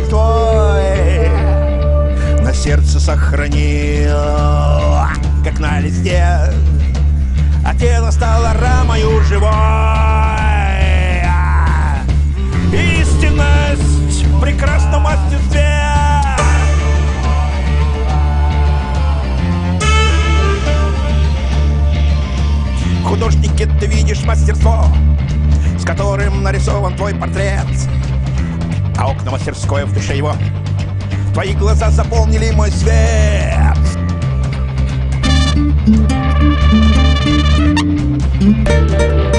метлой На сердце сохранил, как на листе. А тело стало рамою живой. Истинность в прекрасном мастерстве Художники, ты видишь мастерство, с которым нарисован твой портрет. А окна мастерской в душе его. Твои глаза заполнили мой свет. Как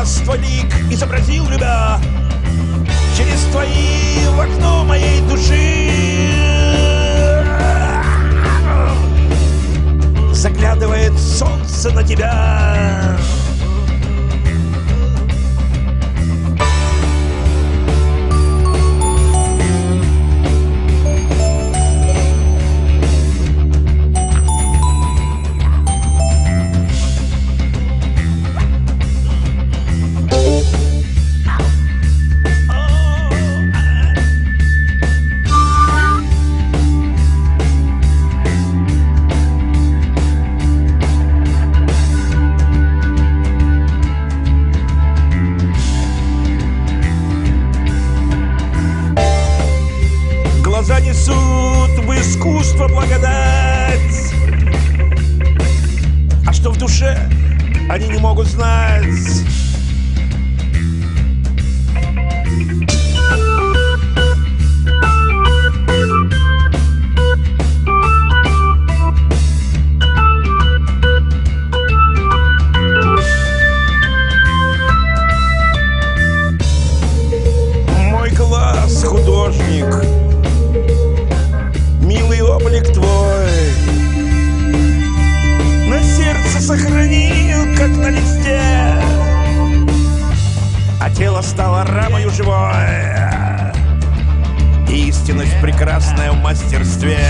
глаз твой лик изобразил любя Через твои в окно моей души. Заглядывает солнце на тебя несут в искусство благодать. А что в душе, они не могут знать тело стало рамою живой. Истинность прекрасная в мастерстве.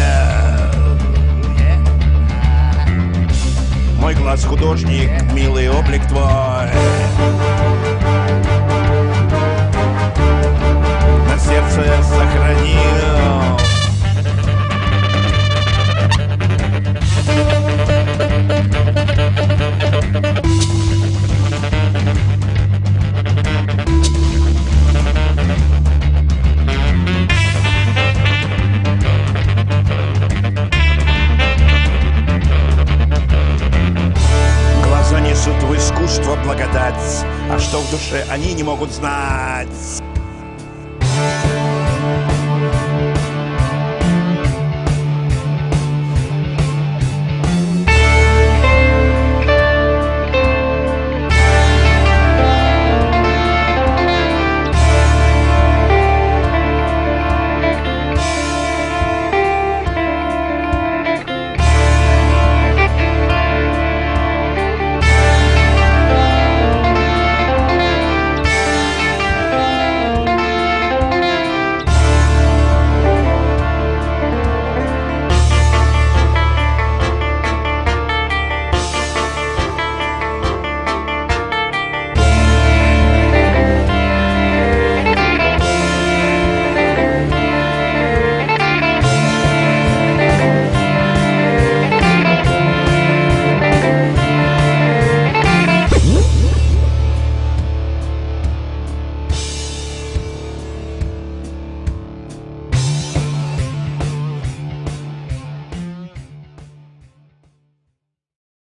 Мой глаз художник, милый облик твой. На сердце сохранил душе они не могут знать.